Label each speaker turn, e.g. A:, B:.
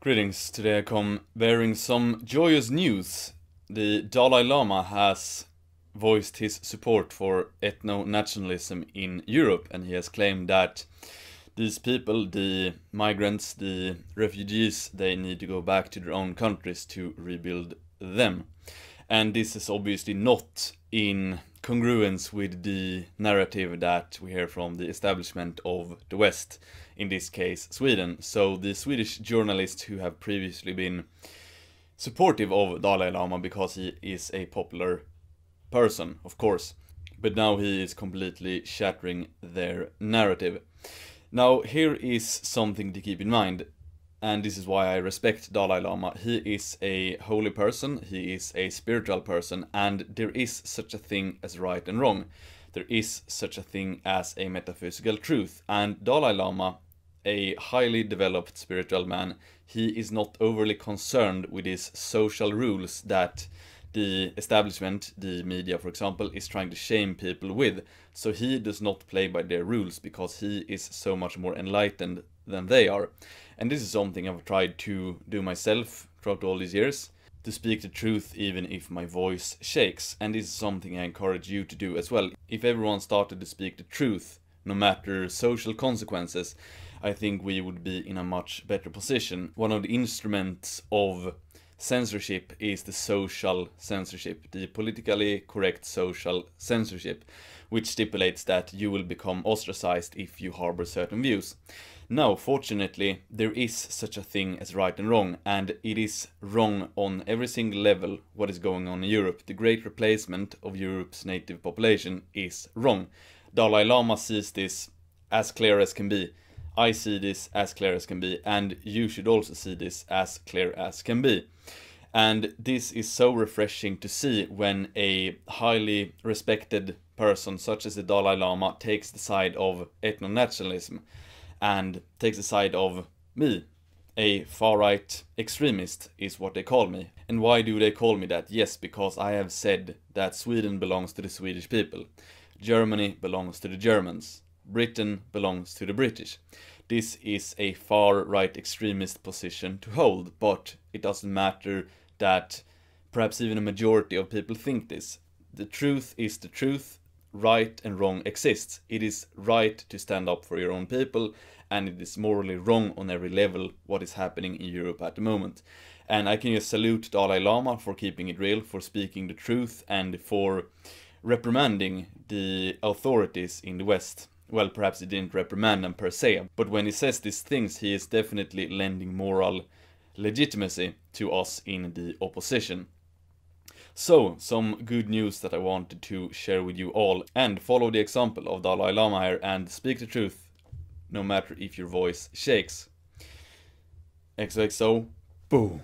A: Greetings, today I come bearing some joyous news. The Dalai Lama has voiced his support for ethno-nationalism in Europe and he has claimed that these people, the migrants, the refugees, they need to go back to their own countries to rebuild them. And this is obviously not in congruence with the narrative that we hear from the establishment of the West, in this case Sweden. So the Swedish journalists who have previously been supportive of Dalai Lama because he is a popular person, of course. But now he is completely shattering their narrative. Now, here is something to keep in mind and this is why I respect Dalai Lama. He is a holy person, he is a spiritual person, and there is such a thing as right and wrong. There is such a thing as a metaphysical truth, and Dalai Lama, a highly developed spiritual man, he is not overly concerned with his social rules that the establishment, the media for example, is trying to shame people with. So he does not play by their rules because he is so much more enlightened than they are. And this is something I've tried to do myself throughout all these years. To speak the truth even if my voice shakes. And this is something I encourage you to do as well. If everyone started to speak the truth, no matter social consequences, I think we would be in a much better position. One of the instruments of censorship is the social censorship, the politically correct social censorship, which stipulates that you will become ostracized if you harbor certain views. Now, fortunately, there is such a thing as right and wrong, and it is wrong on every single level what is going on in Europe. The great replacement of Europe's native population is wrong. Dalai Lama sees this as clear as can be. I see this as clear as can be, and you should also see this as clear as can be. And this is so refreshing to see when a highly respected person such as the Dalai Lama takes the side of ethno-nationalism and takes the side of me. A far-right extremist is what they call me. And why do they call me that? Yes, because I have said that Sweden belongs to the Swedish people. Germany belongs to the Germans. Britain belongs to the British. This is a far right extremist position to hold, but it doesn't matter that perhaps even a majority of people think this. The truth is the truth, right and wrong exists. It is right to stand up for your own people, and it is morally wrong on every level what is happening in Europe at the moment. And I can just salute Dalai Lama for keeping it real, for speaking the truth, and for reprimanding the authorities in the West well, perhaps he didn't reprimand them per se, but when he says these things, he is definitely lending moral legitimacy to us in the opposition. So, some good news that I wanted to share with you all, and follow the example of Dalai Lama here and speak the truth, no matter if your voice shakes. XOXO, boom.